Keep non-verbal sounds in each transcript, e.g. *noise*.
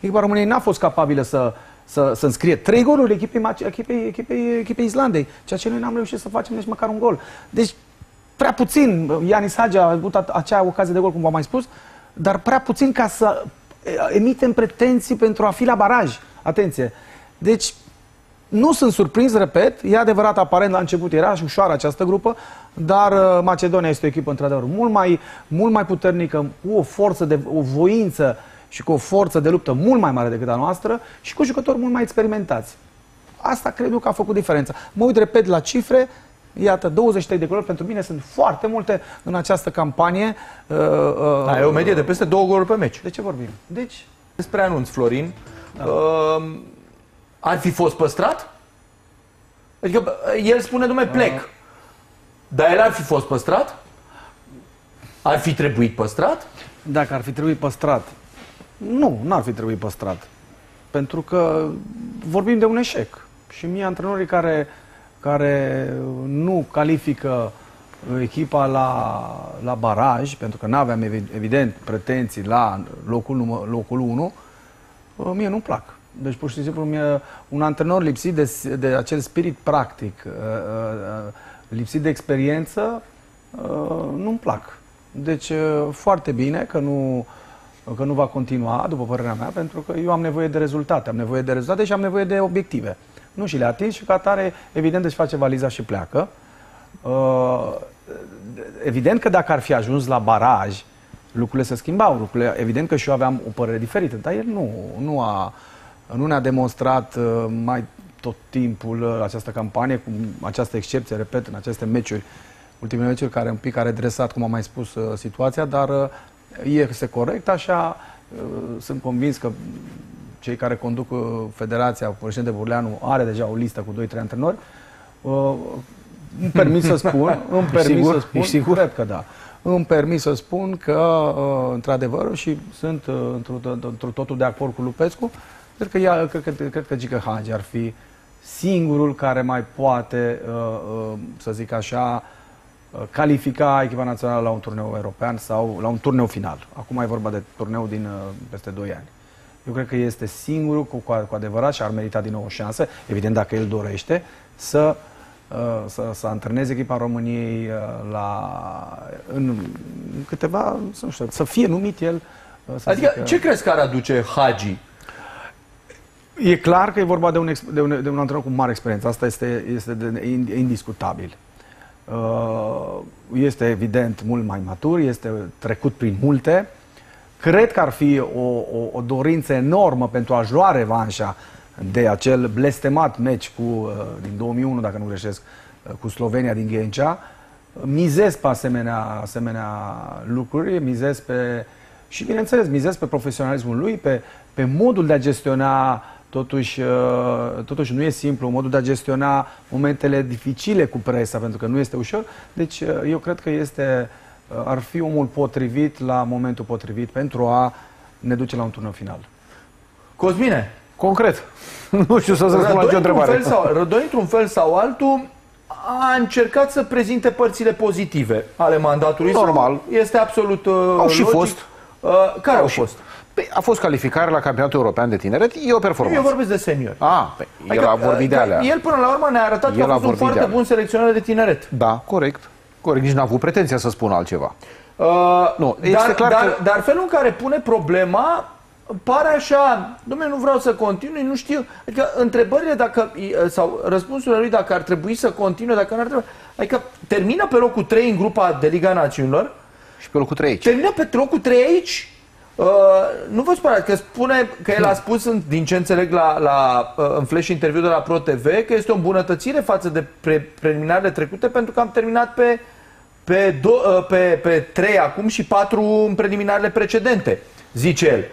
Echipa României n-a fost capabilă să, să, să înscrie trei goluri echipei, echipei, echipei, echipei Islandei, ceea ce noi n-am reușit să facem nici măcar un gol. Deci, prea puțin, Ianis Hagi a avut acea ocazie de gol, cum v-am mai spus, dar prea puțin ca să emitem pretenții pentru a fi la baraj. Atenție! Deci, nu sunt surprins, repet, e adevărat, aparent la început era și ușoară această grupă, dar uh, Macedonia este o echipă într-adevăr mult mai, mult mai puternică, cu o forță, de, o voință și cu o forță de luptă mult mai mare decât a noastră și cu jucători mult mai experimentați. Asta cred eu că a făcut diferența. Mă uit, repet, la cifre, Iată, 23 de goluri pentru mine sunt foarte multe în această campanie. Uh, uh, da, e o medie de peste două goluri pe meci. De ce vorbim? Deci, despre anunț, Florin, da. uh, ar fi fost păstrat? Adică el spune, dumne, plec. Uh. Dar el ar fi fost păstrat? Ar fi trebuit păstrat? Dacă ar fi trebuit păstrat. Nu, n-ar fi trebuit păstrat. Pentru că vorbim de un eșec. Și mie antrenorii care, care nu califică echipa la, la baraj, pentru că nu aveam evident pretenții la locul, locul 1, mie nu-mi plac. Deci, pur și simplu, mie, un antrenor lipsit de, de acel spirit practic, uh, uh, lipsit de experiență, uh, nu-mi plac. Deci, foarte bine că nu, că nu va continua, după părerea mea, pentru că eu am nevoie de rezultate. Am nevoie de rezultate și am nevoie de obiective. Nu și le atins și ca atare, evident, își face valiza și pleacă. Evident că dacă ar fi ajuns la baraj, lucrurile se schimbau. Lucrurile, evident că și eu aveam o părere diferită, dar el nu, nu a nu ne-a demonstrat uh, mai tot timpul uh, această campanie, cu această excepție, repet, în aceste meciuri, ultimele meciuri care un pic a redresat, cum am mai spus, uh, situația, dar este corect așa. Sunt convins că cei care conduc federația, președinte Burleanu, are deja o listă cu 2-3 antrenori. Îmi permit să spun, *laughs* îmi permit sigur? să spun, sigur? cred că da. Îmi permit să spun că, într-adevăr, și sunt într totul de acord cu Lupescu, Cred că, ea, cred, că, cred că Gică Hagi ar fi singurul care mai poate, uh, uh, să zic așa, uh, califica echipa națională la un turneu european sau la un turneu final. Acum e vorba de turneu din peste 2 ani. Eu cred că este singurul cu, cu adevărat și ar merita din nou o șansă, evident dacă el dorește, să, să, să antreneze echipa României la, în câteva, să nu știu, să fie numit el. Să adică zic, ce crezi că ar aduce Hagi E clar că e vorba de un, de un, de un antrenor cu mare experiență. Asta este, este de, indiscutabil. Uh, este evident mult mai matur, este trecut prin multe. Cred că ar fi o, o, o dorință enormă pentru a-și lua revanșa de acel blestemat meci cu, uh, din 2001, dacă nu greșesc, uh, cu Slovenia din Ghencea. Mizez pe asemenea, asemenea lucruri, mizez pe... Și bineînțeles, mizez pe profesionalismul lui, pe, pe modul de a gestiona Totuși, uh, totuși nu e simplu modul de a gestiona momentele dificile cu presa, pentru că nu este ușor. Deci uh, eu cred că este, uh, ar fi omul potrivit la momentul potrivit pentru a ne duce la un turneu final. Cosmine, concret, *laughs* nu știu să răspund la ce întrebare. Sau, Rădoi, într-un fel sau altul, a încercat să prezinte părțile pozitive ale mandatului. Normal. Este absolut uh, Au și logic. fost. Uh, care au, au fost? Păi, a fost calificare la Campionatul European de Tineret, e o performanță. Eu vorbesc de seniori. Ah, pe, păi, el adică, a vorbit de alea. El până la urmă ne-a arătat el că a fost un foarte bun selecționer de tineret. Da, corect. Corect, nici n-a avut pretenția să spună altceva. Uh, nu, este dar, clar dar, că... dar felul în care pune problema pare așa, domnule, nu vreau să continui, nu știu. Adică întrebările dacă, sau răspunsurile lui dacă ar trebui să continue, dacă nu ar trebui. Adică termină pe locul 3 în grupa de Liga Națiunilor. Și pe locul 3 aici. Termină pe locul 3 aici Uh, nu vă sperați, că spune că el a spus, în, din ce înțeleg la, la, uh, în flash interviu de la ProTV, că este o îmbunătățire față de pre, preliminarele trecute pentru că am terminat pe, pe, do, uh, pe, pe 3 acum și 4 în preliminarele precedente, zice el.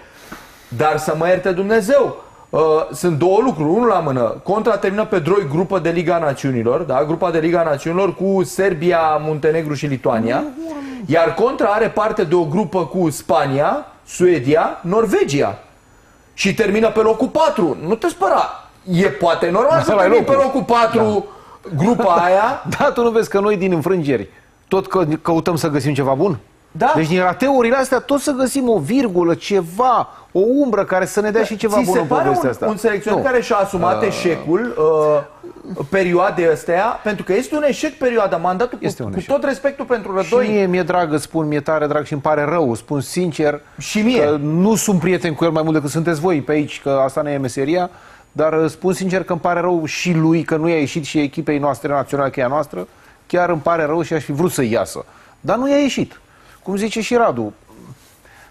Dar să mă ierte Dumnezeu, Uh, sunt două lucruri. Unul la mână. Contra termină pe droi grupă de Liga Națiunilor, da? grupa de Liga Națiunilor cu Serbia, Muntenegru și Lituania. Iar Contra are parte de o grupă cu Spania, Suedia, Norvegia. Și termină pe locul 4. Nu te spăra. E poate normal să termini pe locul 4 da. grupa aia. *laughs* Da, tu nu vezi că noi din înfrângeri tot că căutăm să găsim ceva bun? Da. Deci din rateurile astea tot să găsim o virgulă, ceva, o umbră care să ne dea și ceva Ți bun se în pare povestea un, asta. un selecționer Nu. care și-a asumat eșecul uh, perioadei astea? Pentru că este un eșec perioada, mandatul Este cu, un cu eșec. tot respectul pentru Și Rădoi. mie mi-e drag, îți spun, mi-e tare drag și îmi pare rău, spun sincer. Și mie. Că nu sunt prieten cu el mai mult decât sunteți voi pe aici, că asta ne e meseria, dar uh, spun sincer că îmi pare rău și lui că nu i-a ieșit și echipei noastre naționale, că e a noastră. Chiar îmi pare rău și aș fi vrut să iasă. Dar nu i-a ieșit. Cum zice și Radu,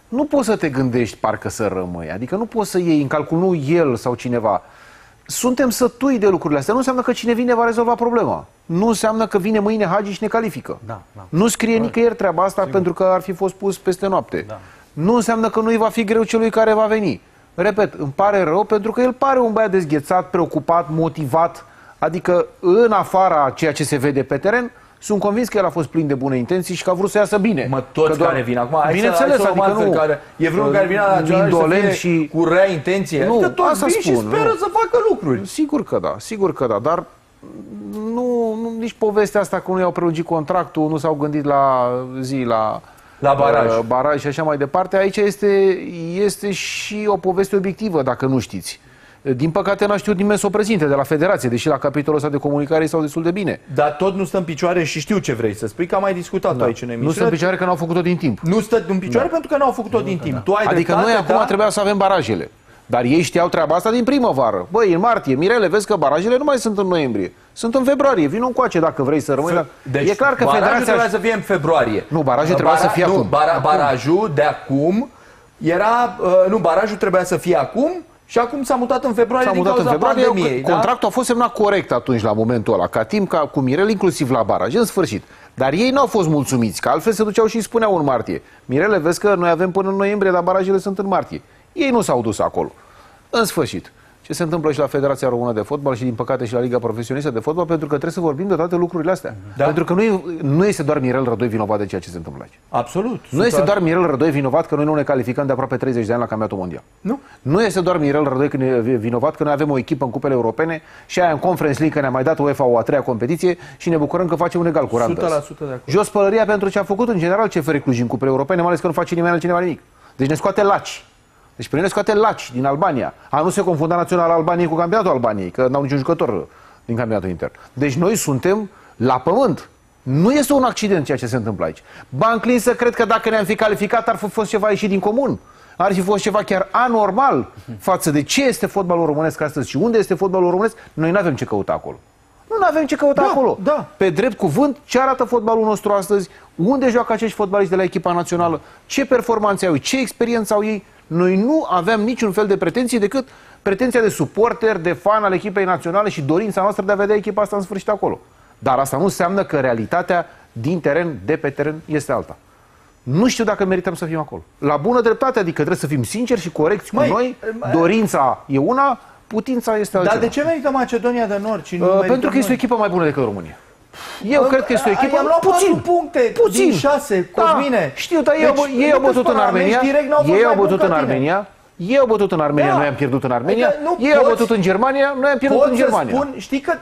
nu poți să te gândești parcă să rămâi. Adică nu poți să iei în calcul, nu el sau cineva. Suntem sătui de lucrurile astea. Nu înseamnă că cine vine va rezolva problema. Nu înseamnă că vine mâine Hagi și ne califică. Da, da. Nu scrie nicăieri treaba asta pentru că ar fi fost pus peste noapte. Da. Nu înseamnă că nu-i va fi greu celui care va veni. Repet, îmi pare rău pentru că el pare un băiat dezghețat, preocupat, motivat. Adică în afara ceea ce se vede pe teren, sunt convins că el a fost plin de bune intenții și că a vrut să iasă bine. Mă, toți Că doar- care vin acum, hai Bineînțeles, să, hai să o adică altfel, nu. care, e vreunul care vine la național și să indolent fie și cu rea intenție. Nu, adică toți asta vin și spun, speră nu. să facă lucruri. Sigur că da, sigur că da, dar nu, nu nici povestea asta că nu i-au prelungit contractul, nu s-au gândit la zi, la, La baraj. uh, baraj și așa mai departe. Aici este, este și o poveste obiectivă, dacă nu știți. Din păcate n-a știut nimeni să o prezinte de la federație, deși la capitolul ăsta de comunicare stau destul de bine. Dar tot nu stă în picioare și știu ce vrei să spui, că am mai discutat aici în Nu emisiune. sunt în picioare că n-au făcut-o din timp. Nu stă în picioare pentru că n-au făcut-o din timp. Tu ai Adică dreptate, noi acum da? trebuia să avem barajele. Dar ei știau treaba asta din primăvară. Băi, în martie, Mirele, vezi că barajele nu mai sunt în noiembrie. Sunt în februarie. Vino încoace dacă vrei să rămâi. Dar Deci, e clar că barajul federația... trebuia să fie în februarie. Nu, barajul trebuia să fie nu, acum. Bara, Acum. Barajul de acum era... Uh, nu, barajul trebuia să fie acum și acum s-a mutat în februarie S-a din mutat în cauza februarie, pandemiei. da? contractul a fost semnat corect atunci la momentul ăla, ca timp ca cu Mirel inclusiv la baraj, în sfârșit. Dar ei n-au fost mulțumiți, că altfel se duceau și îi spuneau în martie. Mirele, vezi că noi avem până în noiembrie, dar barajele sunt în martie. Ei nu s-au dus acolo. În sfârșit. Ce se întâmplă și la Federația Română de Fotbal și din păcate și la Liga Profesionistă de Fotbal, pentru că trebuie să vorbim de toate lucrurile astea. Da. Pentru că nu, e, nu este doar Mirel Rădoi vinovat de ceea ce se întâmplă aici. Absolut. Nu este Super. doar Mirel Rădoi vinovat că noi nu ne calificăm de aproape 30 de ani la campionatul mondial. Nu. Nu este doar Mirel Rădoi că ne e vinovat că noi avem o echipă în cupele europene și aia în Conference League că ne-a mai dat UEFA o a treia competiție și ne bucurăm că facem un egal cu 100% Randers. de acord. Jos pălăria pentru ce a făcut în general CFR Cluj în cupele europene, mai ales că nu face nimeni altcineva nimic. Deci ne scoate laci. Deci pe noi ne scoate laci din Albania. A nu se confunda Naționala Albaniei cu campionatul Albaniei, că n-au niciun jucător din campionatul intern. Deci noi suntem la pământ. Nu este un accident ceea ce se întâmplă aici. Ba înclin să cred că dacă ne-am fi calificat ar fi fost ceva ieșit din comun. Ar fi fost ceva chiar anormal față de ce este fotbalul românesc astăzi și unde este fotbalul românesc. Noi nu avem ce căuta acolo. Nu avem ce căuta Da, acolo. da. Pe drept cuvânt, ce arată fotbalul nostru astăzi? Unde joacă acești fotbaliști de la echipa națională? Ce performanțe au ei? Ce experiență au ei? Noi nu aveam niciun fel de pretenții decât pretenția de suporter, de fan al echipei naționale și dorința noastră de a vedea echipa asta în sfârșit acolo. Dar asta nu înseamnă că realitatea din teren, de pe teren, este alta. Nu știu dacă merităm să fim acolo. La bună dreptate, adică trebuie să fim sinceri și corecți cu Măi, noi. mai- Dorința e una, putința este altceva. Dar de ce merită Macedonia de Nord și nu Uh, merităm pentru că este o noi? echipă mai bună decât România. Eu cred că este o echipă I-am luat puțin. patru puncte puțin. din șase, Da, Cosmine. știu, dar ei, au, Deci, ei au nu te bătut în spăra, Armenia. meci direct n-au fost Ei au mai buni bătut în ca tine. Armenia. Ei au bătut în Armenia, Da. noi am pierdut în Armenia. Adică nu Ei au poți- bătut în Germania, noi am pierdut Pot în să Germania. spun, știi că,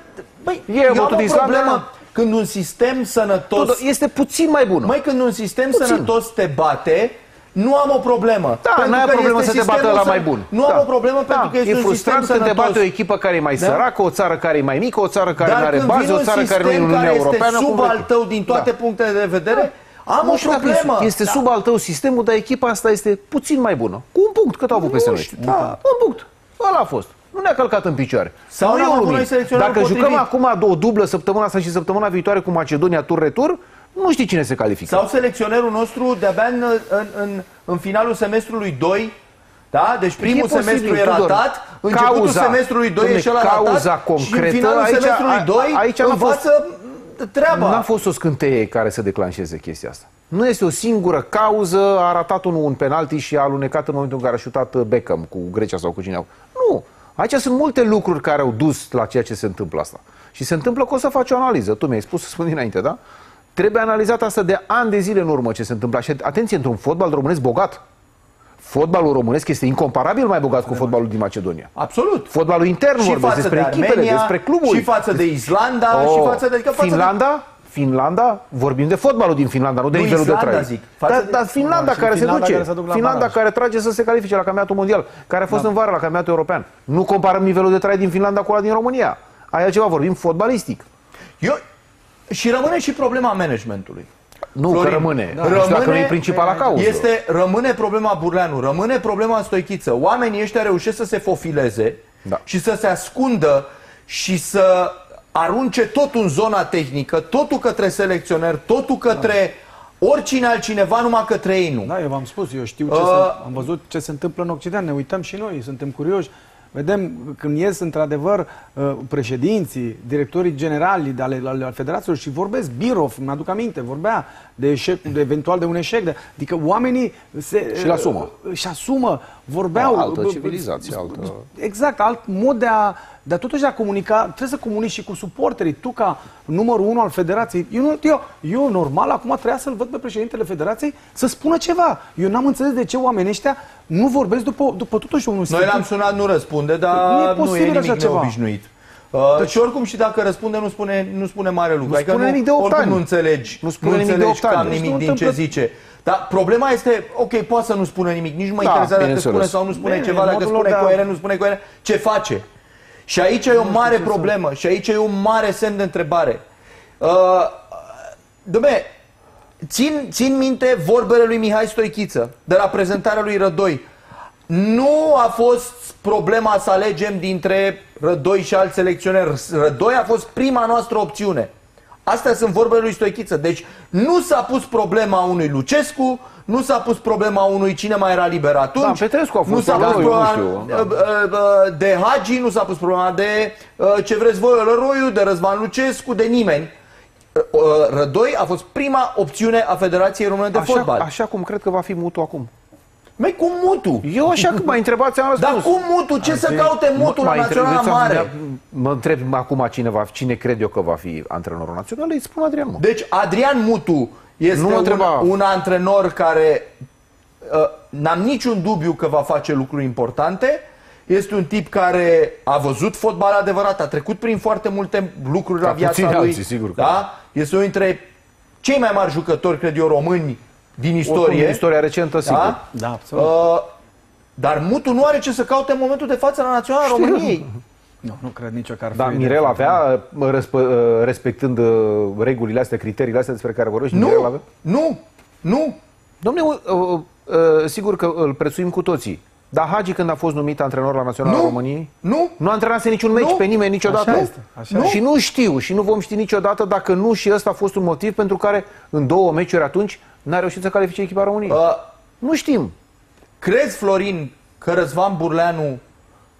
băi, Ei au eu am bătut o Islanda. problemă când un sistem sănătos, Tudor, Este puțin mai bună. măi, când un sistem Puțin. sănătos te bate, nu am o problemă. Da, Pentru n-ai o că problemă este să te bată sistemul la să- mai bun. Nu da. am o problemă da. pentru că este e un sistem frustrant când te sănătos. bate o echipă care e mai Da? săracă, o țară care e mai mică, o țară care Dar nu are când bază, vine o un țară care nu e în sistem Uniunea care este Europeană. sub cum al vrei. tău din toate Da. punctele de vedere, am Nu o știu dacă problemă. Este sub al tău sistemul, dar echipa asta este puțin mai bună. Cu un punct, cât au avut peste Nu noi? știu, da. Un punct. Ăla a fost. Nu ne-a călcat în picioare. Sau Nu n-am e avut lumit. noi selecționerul Dacă jucăm potrivit. acum o dublă săptămâna asta și săptămâna viitoare cu Macedonia tur-retur, nu știi cine se califică. Sau selecționerul nostru de-abia în, în, în, în finalul semestrului 2, da? Deci primul E posibil, semestru e Tudor. ratat, începutul Cauza, semestrului 2 e dom'le, și ăla cauza ratat și în concretă, finalul aici- semestrului a- 2 aici n-a învață treaba. N-a fost o scânteie care să declanșeze chestia asta. Nu este o singură cauză, a ratat unul un penalti și a alunecat în momentul în care a șutat Beckham cu Grecia sau cu cine Nu. Aici sunt multe lucruri care au dus la ceea ce se întâmplă asta. Și se întâmplă că o să faci o analiză. Tu mi-ai spus să spun dinainte, da? Trebuie analizat asta de ani de zile în urmă ce se întâmplă. Și atenție, într-un fotbal românesc bogat. Fotbalul românesc este incomparabil mai bogat cu fotbalul din Macedonia. Absolut. Fotbalul intern Și vorbesc față despre de echipele, Armenia, despre cluburi. și față de Islanda, Oh, și față de... Adică față Finlanda? Finlanda, vorbim de fotbalul din Finlanda, nu de Nu, nivelul Islanda, de trai. zic. Față Dar, de- dar Finlanda Da, și care Finlanda se duce, care se duc la Finlanda baraj. care trage să se califice la campionatul mondial, care a fost în vară la campionatul european. Nu comparăm nivelul de trai din Finlanda cu ăla din România. Aia ceva, vorbim fotbalistic. Eu, și rămâne și problema managementului. Nu, Florin, că rămâne. da. Nu știu dacă Rămâne- nu e principala cauză. Este, rămâne problema Burleanu, rămâne problema Stoichiță. Oamenii ăștia reușesc să se fofileze Da. și să se ascundă și să arunce totul în zona tehnică, totul către selecționer, totul către oricine altcineva, numai către ei nu. Da, eu v-am spus, eu știu ce Uh, se, am văzut ce se întâmplă în Occident, ne uităm și noi, suntem curioși. Vedem când ies într-adevăr uh, președinții, directorii generali de ale, ale federațiilor și vorbesc, Birov, mi-aduc aminte, vorbea de, eșec, de eventual de un eșec, de, adică oamenii se, Și-l asumă. uh, și asumă, vorbeau. O altă uh, civilizație, altă- Exact, alt mod de a, de a totuși de a comunica, trebuie să comunici și cu suporterii. Tu ca numărul unu al federației, eu, nu, eu, eu normal acum trebuia să-l văd pe președintele federației să spună ceva. Eu n-am înțeles de ce oamenii ăștia nu vorbesc după, după totuși un Noi l-am sunat, nu răspunde, Nu e dar nu e posibil așa nimic ceva. neobișnuit. Uh, și oricum și dacă răspunde, nu spune, nu spune mare lucru. Nu spune nimic de opt oricum ani. nu înțelegi, Nu spune nimic de înțelegi opt ani. cam Deci nimic nu din ce întâmplă- zice. Dar problema este, ok, poate să nu spună nimic, nici nu mă Da, interesează dacă bineînțeles. spune sau nu spune Bine, ceva, dacă modul lor spune de a- coerent, nu spune coerent, ce face? Și aici e o mare problemă și aici e un mare semn de întrebare. Uh, Dom'le, țin, țin minte vorbele lui Mihai Stoichiță de la prezentarea lui Rădoi. Nu a fost problema să alegem dintre Rădoi și alți selecționeri. Rădoi a fost prima noastră opțiune. Astea sunt vorbele lui Stoichiță. Deci nu s-a pus problema unui Lucescu, nu s-a pus problema unui cine mai era liber atunci. Da, Petrescu a fost nu s-a problema, pus eu nu problema știu, da. uh, uh, de Hagi, nu s-a pus problema de uh, ce vreți voi, Olăroiu, de Răzvan Lucescu, de nimeni. Uh, uh, Rădoi a fost prima opțiune a Federației Române de Așa, Fotbal. așa cum cred că va fi mutu acum. Mai cum mutu? Eu așa că m-a întrebat, ți-am Dar răspuns. cum mutu? Ce să caute mutu la M-a Naționala întrebat, Mare? Mă întreb acum cine, va, cine cred eu că va fi antrenorul național, îi spun Adrian Mă. Deci Adrian Mutu este Nu mă un, întreba. un antrenor care uh, n-am niciun dubiu că va face lucruri importante. Este un tip care a văzut fotbal adevărat, a trecut prin foarte multe lucruri la Ca viața puțini lui. alții, sigur că da? Este unul dintre cei mai mari jucători, cred eu, români din Oricum, istorie. din istoria recentă, sigur. da? Da, absolut. Uh, dar Mutu nu are ce să caute în momentul de față la Naționala României. Nu, nu cred nicio că ar fi. Dar o idee Mirel foarte avea, mă, răspă, uh, respectând uh, regulile astea, criteriile astea despre care vorbești, Mirel Nu, avea? nu, nu. Domne, uh, uh, uh, sigur că îl prețuim cu toții. Dar Hagi, când a fost numit antrenor la Naționala Nu. României, Nu. nu antrenase niciun meci Nu. pe nimeni niciodată. Așa este, așa nu. Și nu știu și nu vom ști niciodată dacă nu și ăsta a fost un motiv pentru care în două meciuri atunci n-a reușit să califice echipa României. Uh, nu știm. Crezi, Florin, că Răzvan Burleanu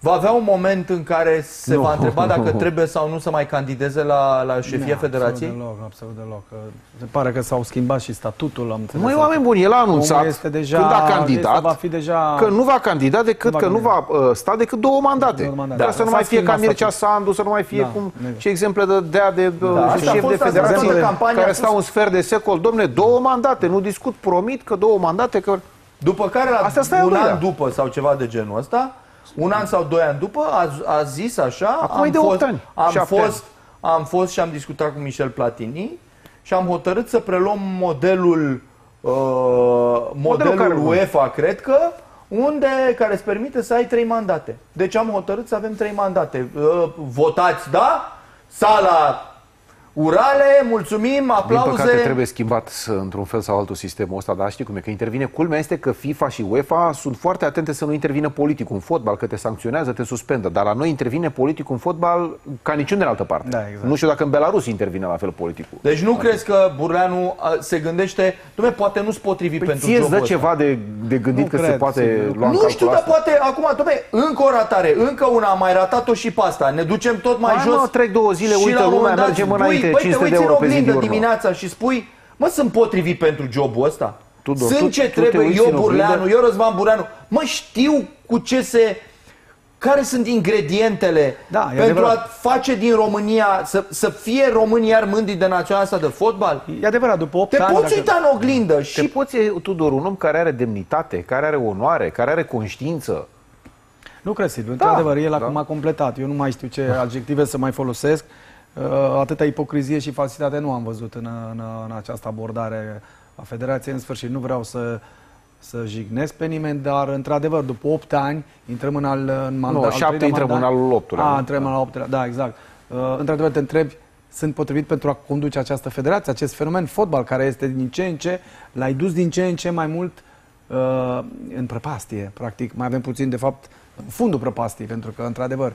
va avea un moment în care se Nu. va întreba *laughs* dacă trebuie sau nu să mai candideze la, la șefia Nu, Federației? Absolut deloc, absolut deloc. Că Se pare că s-au schimbat și statutul, am înțeles. Măi, oameni buni, el a anunțat Omul este deja, când a este- candidat va fi deja... că nu va candida decât Nu va că nu va uh, sta decât două mandate. Două mandate. Dar Da, să nu s-a mai fie ca schimbat Mircea statutul. Sandu, să nu mai fie Da, cum exact. și exemple de dea de uh, Da, asta a șef fost de asta, federație toată campania care a spus- stau un sfert de secol. Domne, două mandate, nu discut, promit că două mandate, că După care, la Asta stai al un doilea. an după sau ceva de genul ăsta, un an sau doi ani după, a, a zis așa, Acum am e de fost, opt ani, am șapte fost, am fost și am discutat cu Michel Platini și am hotărât să preluăm modelul uh, modelul care- UEFA, cred că, unde, care îți permite să ai trei mandate. Deci am hotărât să avem trei mandate. Uh, votați, da? Sala Urale, mulțumim, aplauze. Din păcate trebuie schimbat într-un fel sau altul sistemul ăsta, dar știi cum e, că intervine. Culmea este că FIFA și UEFA sunt foarte atente să nu intervină politicul în fotbal, că te sancționează, te suspendă, dar la noi intervine politicul în fotbal ca niciun de altă parte. Da, exact. Nu știu dacă în Belarus intervine la fel politicul. Deci nu crezi că Burleanu se gândește, dumne, poate nu-ți potrivi păi pentru jocul dă ceva de, de gândit nu că cred, se poate sigur. lua Nu știu, dar poate acum, dumne, încă o ratare, încă una, mai ratat-o și pasta. Ne ducem tot mai Hai, jos. Mă, trec două zile, uite, lumea merge mâna 500, Băi, te uiți în oglindă dimineața și spui, mă, sunt potrivit pentru jobul ăsta? Tudor, sunt tu, ce tu trebuie, eu Burleanu, eu Răzvan Bureanu, mă, știu cu ce se... Care sunt ingredientele da, pentru adevărat. a face din România, să, să fie români iar mândri de națiunea asta de fotbal? E adevărat, după 8 Te ani, poți uita dacă... în oglindă și... Te poți, Tudor, un om care are demnitate, care are onoare, care are conștiință, nu, Silviu, da, într-adevăr, el da. acum a completat. Eu nu mai știu ce adjective să mai folosesc uh, atâta ipocrizie și falsitate nu am văzut în, în, în această abordare a Federației. În sfârșit, nu vreau să să jignesc pe nimeni, dar într-adevăr, după 8 ani, intrăm în al în mandat, Nu, al 7 treilea intrăm în mandat. al 8-lea. A, intrăm în al 8 da, exact. Uh, într-adevăr, te întrebi, sunt potrivit pentru a conduce această federație, acest fenomen fotbal care este din ce în ce, l-ai dus din ce în ce mai mult uh, în prăpastie, practic. Mai avem puțin, de fapt, în fundul prăpastiei, pentru că, într-adevăr,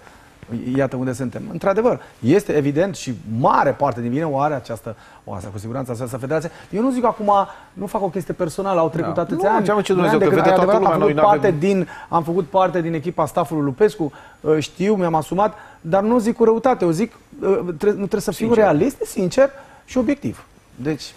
iată unde suntem. Într-adevăr, este evident și mare parte din vină o are această, o asta cu siguranță această federație. Eu nu zic acum, nu fac o chestie personală, au trecut Da. atâția Nu, ani. ce am ce Noi Dumnezeu, ani de că când- vede e toată adevărat, lumea, am noi făcut, parte n-avem- din, am făcut parte din echipa staffului Lupescu, uh, știu, mi-am asumat, dar nu zic cu răutate, eu zic, uh, tre- nu trebuie să fiu Sincer. realist, sincer și obiectiv. Deci,